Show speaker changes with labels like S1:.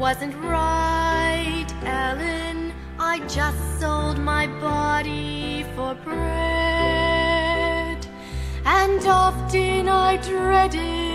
S1: Wasn't right, Ellen. I just sold my body for bread, and often I dreaded